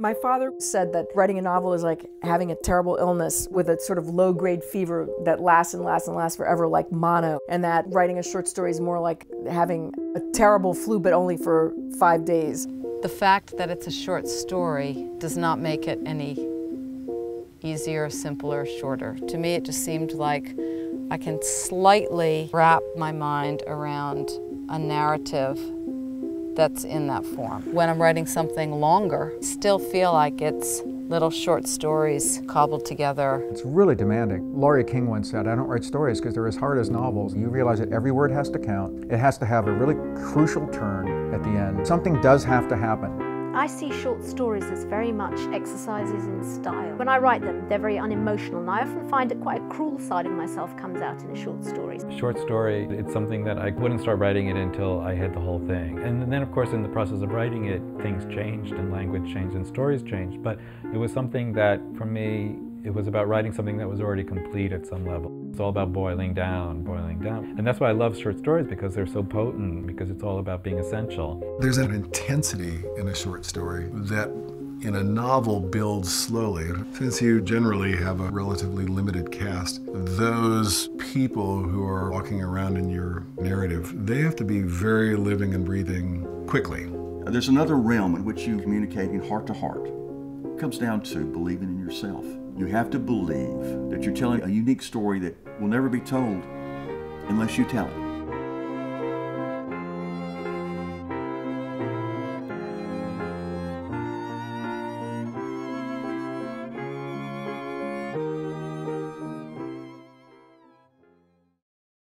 My father said that writing a novel is like having a terrible illness with a sort of low grade fever that lasts and lasts and lasts forever, like mono, and that writing a short story is more like having a terrible flu, but only for five days. The fact that it's a short story does not make it any easier, simpler, shorter. To me, it just seemed like I can slightly wrap my mind around a narrative that's in that form. When I'm writing something longer, still feel like it's little short stories cobbled together. It's really demanding. Laurie King once said, I don't write stories because they're as hard as novels. You realize that every word has to count. It has to have a really crucial turn at the end. Something does have to happen. I see short stories as very much exercises in style. When I write them, they're very unemotional, and I often find that quite a cruel side of myself comes out in a short story. Short story, it's something that I wouldn't start writing it until I had the whole thing. And then, of course, in the process of writing it, things changed and language changed and stories changed. But it was something that, for me, it was about writing something that was already complete at some level. It's all about boiling down, boiling down. And that's why I love short stories because they're so potent, because it's all about being essential. There's an intensity in a short story that in a novel builds slowly. Since you generally have a relatively limited cast, those people who are walking around in your narrative, they have to be very living and breathing quickly. There's another realm in which you communicate in heart to heart. It comes down to believing in yourself. You have to believe that you're telling a unique story that will never be told unless you tell it.